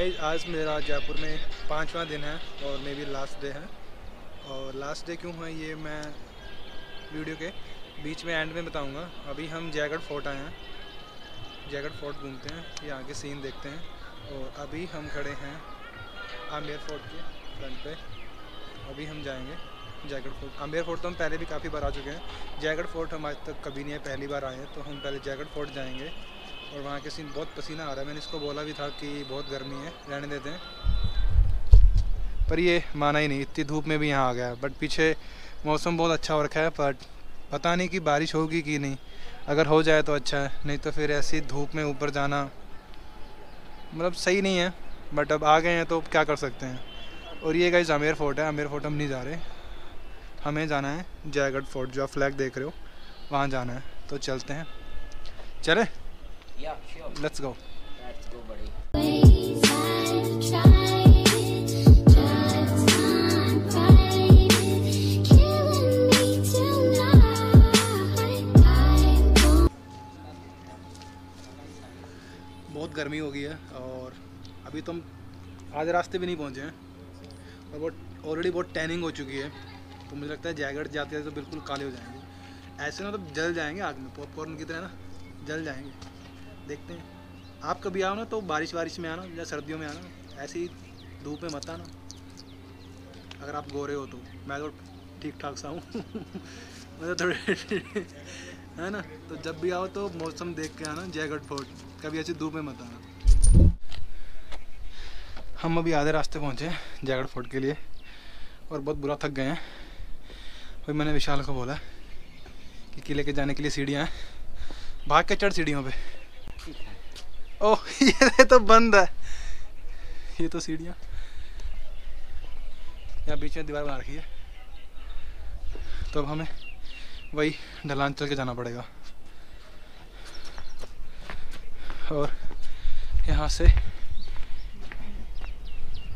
Guys आज मेरा जयपुर में पाँचवा दिन है और मे भी लास्ट डे है। और लास्ट डे क्यों है ये मैं वीडियो के बीच में एंड में बताऊँगा। अभी हम जयगढ़ फोर्ट आए हैं। जयगढ़ फोर्ट घूमते हैं यहाँ के सीन देखते हैं। और अभी हम खड़े हैं आमेर फोर्ट के फ्रंट पे। अभी हम जाएँगे जयगढ़ फोर्ट आमेर फोर्ट तो हम पहले भी काफ़ी बार आ चुके हैं। जयगढ़ फोर्ट हम आज तक कभी नहीं है पहली बार आए हैं तो हम पहले जयगढ़ फोर्ट जाएँगे। और वहाँ के सीन बहुत पसीना आ रहा है। मैंने इसको बोला भी था कि बहुत गर्मी है, रहने देते हैं। पर ये माना ही नहीं, इतनी धूप में भी यहाँ आ गया। बट पीछे मौसम बहुत अच्छा हो रखा है बट पता नहीं कि बारिश होगी कि नहीं। अगर हो जाए तो अच्छा है, नहीं तो फिर ऐसी धूप में ऊपर जाना मतलब सही नहीं है। बट अब आ गए हैं तो क्या कर सकते हैं। और ये गाइज़ आमेर फोर्ट है आमेर फोर्ट हम नहीं जा रहे। हमें जाना है, जयगढ़ फोर्ट जो आप फ्लैग देख रहे हो, वहाँ जाना है। तो चलते हैं। चले। Yeah, sure. Let's go Let's go, buddy. बहुत गर्मी हो गई है और अभी तो हम आधे रास्ते भी नहीं पहुँचे हैं। और बहुत ऑलरेडी बहुत टैनिंग हो चुकी है। तो मुझे लगता है जयगढ़ जाते हैं तो बिल्कुल काले हो जाएँगे। ऐसे ना तो जल जाएँगे आग में। पॉपकॉर्न की तरह ना जल जाएँगे। देखते हैं। आप कभी आओ ना तो बारिश वारिश में आना या सर्दियों में आना, ऐसे धूप में मत आना। अगर आप गोरे हो तो। मैं तो ठीक ठाक सा हूँ। मैं तो थोड़े है ना? तो जब भी आओ तो मौसम देख के आना जयगढ़ फोर्ट कभी ऐसी धूप में मत आना। हम अभी आधे रास्ते पहुँचे हैं जयगढ़ फोर्ट के लिए और बहुत बुरा थक गए हैं। फिर मैंने विशाल को बोला कि किले के जाने के लिए सीढ़ियाँ हैं। भाग के चढ़ सीढ़ियों पे। ओह, ये तो बंद है। ये तो सीढ़ियाँ। यहाँ बीच में दीवार बना रखी है। तो अब हमें वही ढलान चल के जाना पड़ेगा। और यहाँ से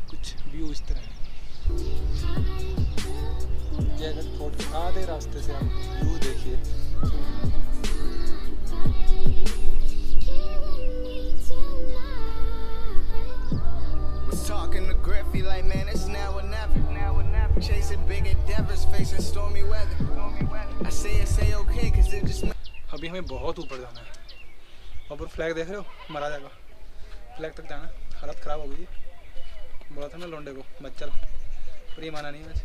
कुछ व्यू इस तरह आधे रास्ते से आप व्यू देखिए। Talking to Griffey like, man, it's now or never. Now or never. Chasing big endeavors, facing stormy weather. Stormy weather. I say it, say okay, cause it just अभी हमें बहुत ऊपर जाना है। ऊपर फ्लैग देख रहे हो? मरा जाएगा। फ्लैग तक जाना। हालत ख़राब हो गई है। बोला था ना लोंडे को मत चल। पर ये माना नहीं आज।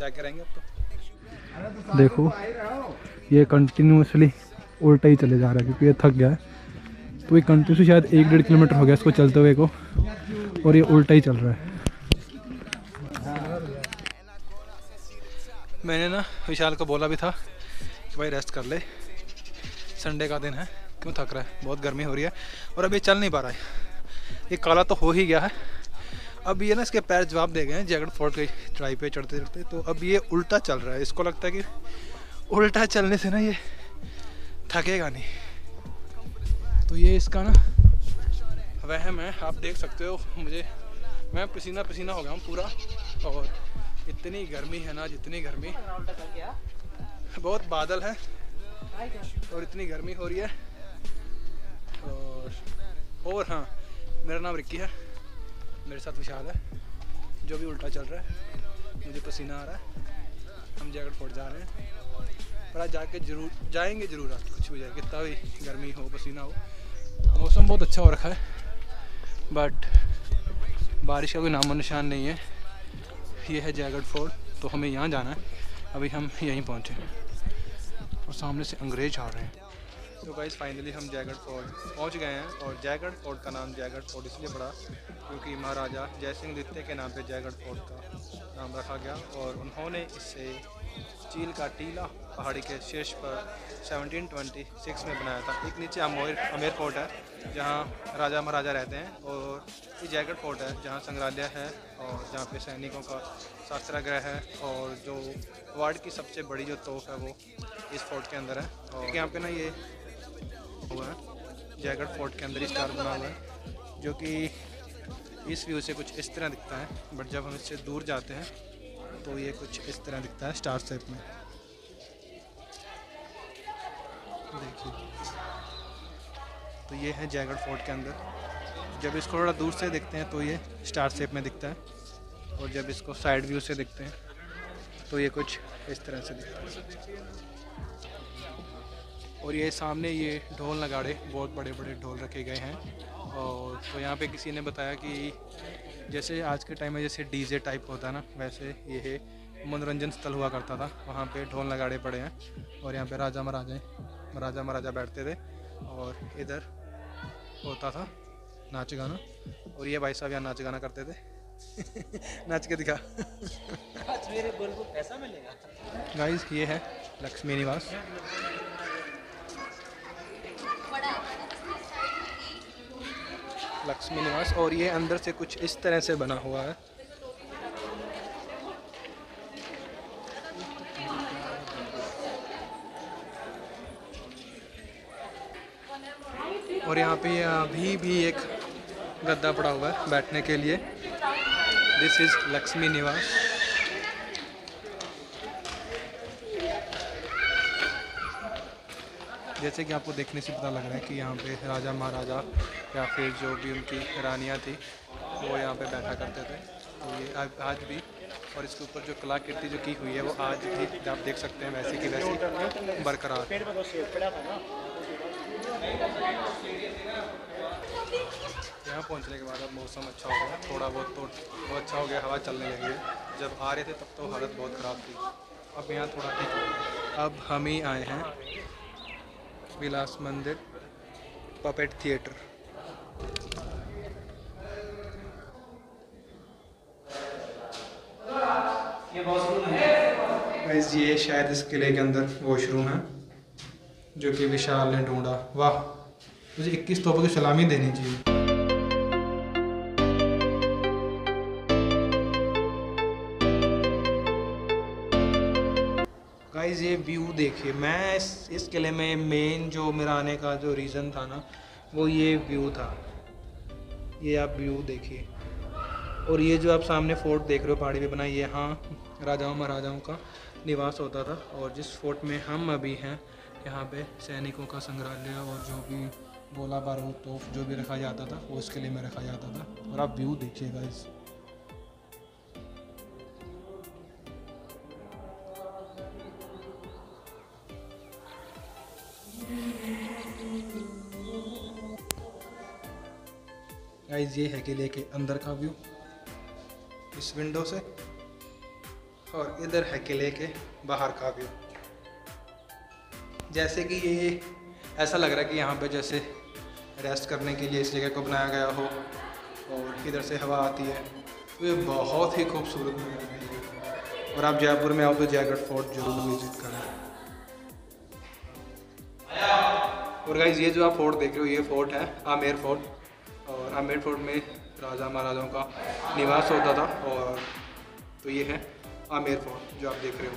जाके रहेंगे अब तो। देखो ये कंटिन्यूसली उल्टा ही चले जा रहा है क्योंकि ये थक गया है। तो ये कंटिन्यूसली शायद एक डेढ़ किलोमीटर हो गया इसको चलते हुए को। और ये उल्टा ही चल रहा है। मैंने ना विशाल को बोला भी था कि भाई रेस्ट कर ले। संडे का दिन है, क्यों थक रहा है? बहुत गर्मी हो रही है और अभी ये चल नहीं पा रहा है। ये काला तो हो ही गया है। अब ये ना इसके पैर जवाब दे गए हैं जैकेट फोर्ट के चढ़ाई पे चढ़ते चढ़ते। तो अब ये उल्टा चल रहा है। इसको लगता है कि उल्टा चलने से ना ये थकेगा नहीं। तो ये इसका ना वहम है, आप देख सकते हो, मुझे, मैं पसीना पसीना हो गया हूँ पूरा, और इतनी गर्मी है ना, जितनी गर्मी। बहुत बादल है, और इतनी गर्मी हो रही है, और और हाँ मेरा नाम रिक्की है, मेरे साथ विशाल है, जो भी उल्टा चल रहा है, मुझे पसीना आ रहा है, हम जैकेट फोर्ट जा रहे हैं, पर आज जाके ज़रूर, जाएँगे ज़रूर आज, कुछ भी जाए, कितना भी गर्मी हो, पसीना हो, मौसम बहुत अच्छा हो रखा है। बट बारिश का कोई नामो निशान नहीं है। ये है जयगढ़ फोर्ट तो हमें यहाँ जाना है। अभी हम यहीं पहुँचे और सामने से अंग्रेज़ आ रहे हैं। तो भाई फाइनली हम जयगढ़ फोर्ट पहुँच गए हैं। और जयगढ़ फोर्ट का नाम जयगढ़ फोर्ट इसलिए पड़ा क्योंकि महाराजा जय सिंह द्वितीय के नाम पे जयगढ़ फोर्ट का नाम रखा गया और उन्होंने इसे चील का टीला पहाड़ी के शीर्ष पर 1726 में बनाया था। एक नीचे अमोर, अमेर फोर्ट है, जहाँ राजा महाराजा रहते हैं और ये जयगढ़ फोर्ट है, जहाँ संग्रहालय है और जहाँ पे सैनिकों का शास्त्रागृह है और जो वर्ल्ड की सबसे बड़ी जो तोप है वो इस फोर्ट के अंदर है और यहाँ पे ना ये हुआ है, जयगढ़ फोर्ट के अंदर ही स्टार बना हुआ है, जो कि इस व्यू से कुछ इस तरह दिखता है बट जब हम इससे दूर जाते हैं तो ये कुछ इस तरह दिखता है स्टार शेप में। देखिए। तो ये है जयगढ़ फोर्ट के अंदर। जब इसको थोड़ा दूर से देखते हैं तो ये स्टार शेप में दिखता है। और जब इसको साइड व्यू से देखते हैं तो ये कुछ इस तरह से दिखता है। और ये सामने ये ढोल नगाड़े, बहुत बड़े बड़े ढोल रखे गए हैं। और तो यहाँ पे किसी ने बताया कि जैसे आज के टाइम में जैसे डीजे टाइप होता है ना वैसे ये मनोरंजन स्थल हुआ करता था। वहाँ पे ढोल नगाड़े पड़े हैं और यहाँ पे राजा महाराजे राजा महाराजा बैठते थे और इधर होता था नाच गाना और ये भाई साहब यहाँ नाच गाना करते थे। नाच के दिखा। आज मेरे बोल को पैसा मिलेगा? गाइस ये है लक्ष्मी निवास। लक्ष्मी निवास, और ये अंदर से कुछ इस तरह से बना हुआ है। और यहाँ पे अभी भी एक गद्दा पड़ा हुआ है बैठने के लिए। दिस इज़ लक्ष्मी निवास। जैसे कि आपको देखने से पता लग रहा है कि यहाँ पे राजा महाराजा या फिर जो भी उनकी रानियाँ थी, वो यहाँ पे बैठा करते थे। तो ये आज भी और इसके ऊपर जो कलाकृति जो की हुई है, वो आज भी आप देख सकते हैं वैसे की वैसे बरकरार। यहाँ पहुँचने के बाद अब मौसम अच्छा हो गया। थोड़ा बहुत तो बहुत अच्छा हो गया, हवा चलने लगी है। जब आ रहे थे तब तो हालत बहुत ख़राब थी। अब यहाँ थोड़ा ठीक अब हम ही आए हैं विलास मंदिर पपेट थिएटर गाइस ये शायद इस किले के अंदर वॉशरूम है जो कि विशाल ने ढूंढा। वाह मुझे 21 तोपों की सलामी देनी चाहिए। गाइस ये व्यू देखिए। मैं इस इस किले में मेन जो मेरा आने का जो रीज़न था ना, वो ये व्यू था। ये आप व्यू देखिए। और ये जो आप सामने फोर्ट देख रहे हो, पहाड़ी पे बना, ये यहाँ राजाओं महाराजाओं का निवास होता था। और जिस फोर्ट में हम अभी हैं, यहाँ पे सैनिकों का संग्रहालय और जो भी गोला बारूद तोफ, जो भी रखा जाता था, वो इस किले में रखा जाता था। और आप व्यू देखिएगा इस गाइस ये है किले के अंदर का व्यू, इस विंडो से, और इधर है किले के बाहर का व्यू। जैसे कि ये, ऐसा लग रहा है कि यहाँ पे जैसे रेस्ट करने के लिए इस जगह को बनाया गया हो, और इधर से हवा आती है। तो ये बहुत ही खूबसूरत है और आप जयपुर में आओ तो जयगढ़ फोर्ट ज़रूर विज़िट करें। और गाइज़ ये जो आप फोर्ट देख रहे हो, ये फोर्ट है आमेर फोर्ट और आमेर फोर्ट में राजा महाराजाओं का निवास होता था और तो ये है आमेर फोर्ट जो आप देख रहे हो।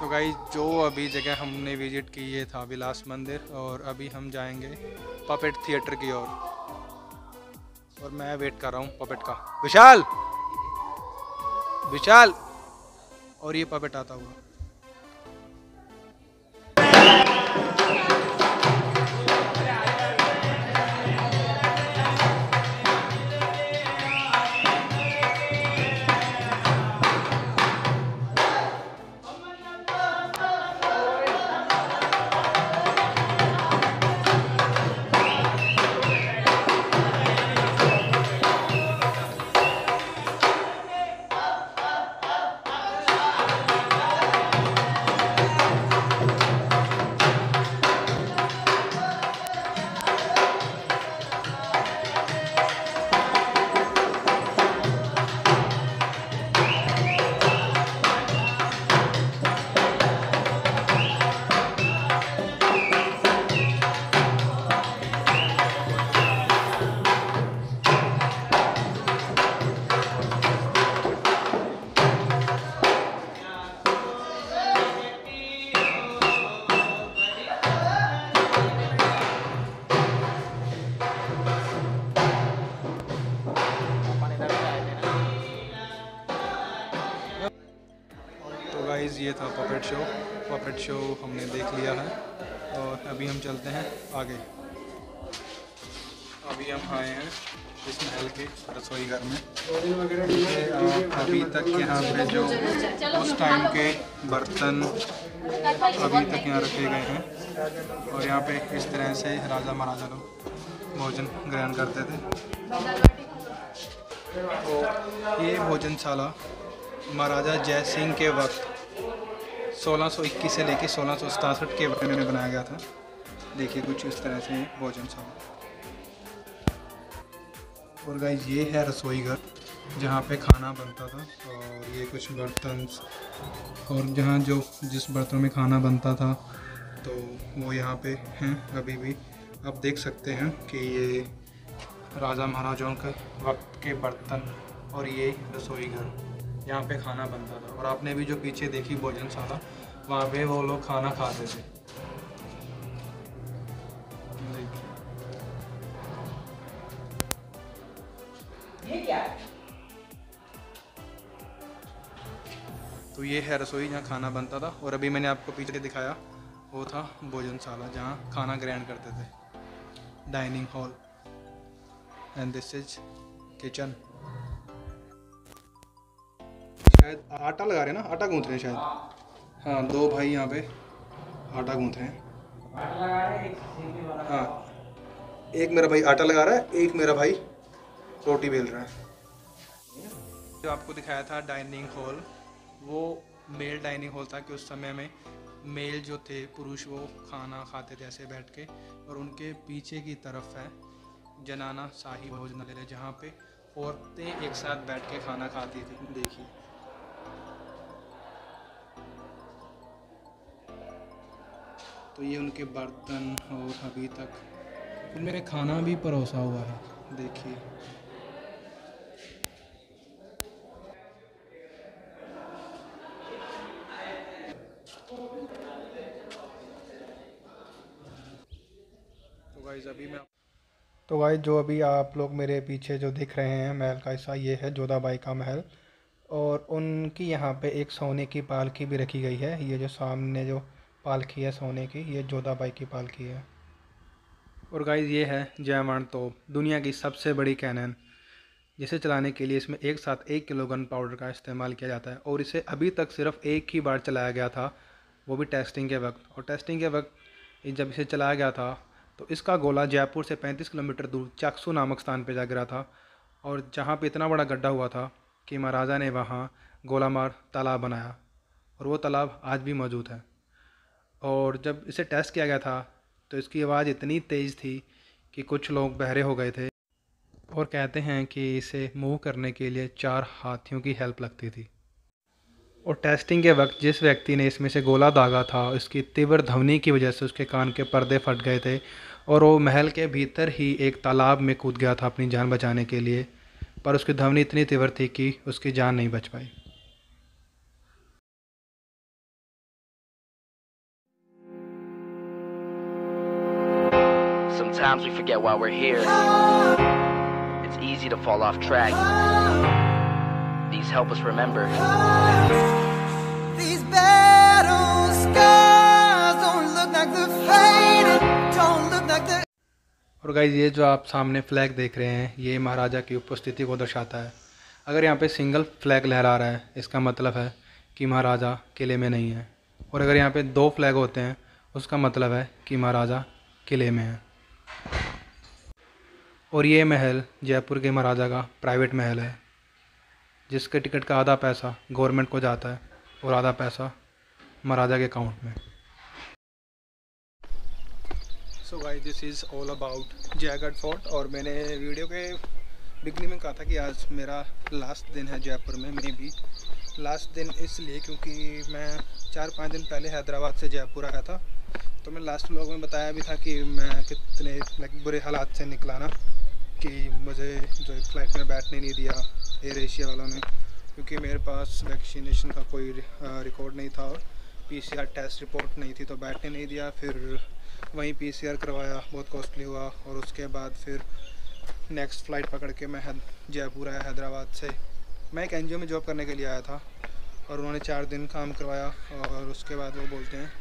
तो गाइज़ जो अभी जगह हमने विज़िट की ये था विलास मंदिर और अभी हम जाएँगे पपेट थिएटर की ओर। और।, और मैं वेट कर रहा हूँ पपेट का। विशाल! विशाल! और ये पपेट आता हुआ। शो पपेट शो हमने देख लिया है। और अभी हम चलते हैं आगे। अभी हम आए हैं इस महल के रसोई घर में। अभी तक यहाँ पे जो उस टाइम के बर्तन अभी तक यहाँ रखे गए हैं। और यहाँ पे इस तरह से राजा महाराजा लोग भोजन ग्रहण करते थे। तो ये भोजनशाला महाराजा जय सिंह के वक्त 1621 से लेकर सोलह के बारे में बनाया गया था। देखिए, कुछ इस तरह से भोजनशाला और गाइज़ ये है रसोई घर, जहाँ पे खाना बनता था, और ये कुछ बर्तन और जहाँ जो जिस बर्तन में खाना बनता था तो वो यहाँ पे हैं अभी भी। आप देख सकते हैं कि ये राजा महाराजाओं के वक्त के बर्तन और ये रसोई घर। यहाँ पे खाना बनता था और आपने भी जो पीछे देखी भोजनशाला वहाँ पे वो लोग खाना खाते थे। तो ये है रसोई जहाँ खाना बनता था और अभी मैंने आपको पीछे दिखाया वो था भोजनशाला जहाँ खाना ग्रहण करते थे। Dining hall and this is kitchen शायद आटा लगा रहे हैं ना? आटा गूंथ रहे हैं शायद। हाँ दो भाई यहाँ पे आटा गूंथ रहे हैं। हाँ एक मेरा भाई आटा लगा रहा है एक मेरा भाई रोटी बेल रहा है। जो आपको दिखाया था डाइनिंग हॉल वो मेल डाइनिंग हॉल था कि उस समय में मेल जो थे पुरुष वो खाना खाते थे ऐसे बैठ के और उनके पीछे की तरफ़ है जनाना शाही भोजनालय जहाँ पे औरतें एक साथ बैठ के खाना खाती थी। देखिए तो ये उनके बर्तन और अभी तक उनमें खाना भी परोसा हुआ है। देखिए। तो गाइज़ अभी मैं तो गाइज़ जो अभी आप लोग मेरे पीछे जो दिख रहे हैं महल का हिस्सा, ये है जोधाबाई का महल। और उनकी यहाँ पे एक सोने की पालकी भी रखी गई है। ये जो सामने जो पालकी है, सोने की। ये जोधाबाई की पालकी है। और गाइज़ ये है जयमाण तोप दुनिया की सबसे बड़ी कैनन, जिसे चलाने के लिए इसमें एक साथ एक किलो गन पाउडर का इस्तेमाल किया जाता है। और इसे अभी तक सिर्फ़ एक ही बार चलाया गया था, वो भी टेस्टिंग के वक्त। और टेस्टिंग के वक्त जब इसे चलाया गया था तो इसका गोला जयपुर से 35 किलोमीटर दूर चाकसू नामक स्थान पर जा गिरा था। और जहाँ पे इतना बड़ा गड्ढा हुआ था कि महाराजा ने वहाँ गोलामार तालाब बनाया। और वो तालाब आज भी मौजूद है। और जब इसे टेस्ट किया गया था तो इसकी आवाज़ इतनी तेज़ थी कि कुछ लोग बहरे हो गए थे और कहते हैं कि इसे मूव करने के लिए चार हाथियों की हेल्प लगती थी। और टेस्टिंग के वक्त जिस व्यक्ति ने इसमें से गोला दागा था, उसकी तीव्र ध्वनि की वजह से उसके कान के पर्दे फट गए थे और वो महल के भीतर ही एक तालाब में कूद गया था अपनी जान बचाने के लिए, पर उसकी ध्वनि इतनी तीव्र थी कि उसकी जान नहीं बच पाई। Sometimes we forget why we're here. It's easy to fall off track. These help us remember. These battle scars don't look like they're faded, don't look like they're और गाइज़ ये जो आप सामने फ्लैग देख रहे हैं ये महाराजा की उपस्थिति को दर्शाता है अगर यहाँ पे सिंगल फ्लैग लहरा रहा है इसका मतलब है कि महाराजा किले में नहीं है और अगर यहाँ पे दो फ्लैग होते हैं उसका मतलब है कि महाराजा किले में है और ये महल जयपुर के महाराजा का प्राइवेट महल है, जिसके टिकट का आधा पैसा गवर्नमेंट को जाता है और आधा पैसा महाराजा के अकाउंट में। So guys this is all about Jaigarh fort और मैंने वीडियो के बिगनिंग में कहा था कि आज मेरा लास्ट दिन है जयपुर में मे भी लास्ट दिन इसलिए क्योंकि मैं चार पाँच दिन पहले हैदराबाद से जयपुर आया था। तो मैं लास्ट व्लॉग में बताया भी था कि मैं कितने लाइक बुरे हालात से निकला ना, कि मुझे जो फ़्लाइट में बैठने नहीं दिया एयर एशिया वालों ने, क्योंकि मेरे पास वैक्सीनेशन का कोई रिकॉर्ड नहीं था और पीसीआर टेस्ट रिपोर्ट नहीं थी तो बैठने नहीं दिया। फिर वहीं पीसीआर करवाया, बहुत कॉस्टली हुआ और उसके बाद फिर नेक्स्ट फ़्लाइट पकड़ के मैं जयपुर आया हैदराबाद से। मैं एक एनजीओ में जॉब करने के लिए आया था और उन्होंने चार दिन काम करवाया और उसके बाद वो बोलते हैं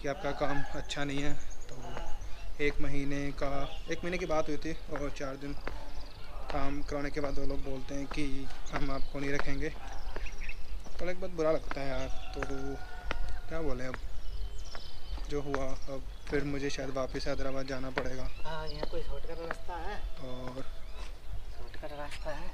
कि आपका काम अच्छा नहीं है तो एक महीने का एक महीने की बात हुई थी और चार दिन काम कराने के बाद वो लोग बोलते हैं कि हम आपको नहीं रखेंगे। कल एक बहुत बुरा लगता है यार तो क्या बोले अब? जो हुआ अब फिर मुझे शायद वापस हैदराबाद जाना पड़ेगा। हाँ यहाँ कोई शॉर्टकट रास्ता है? और शॉर्टकट रास्ता है?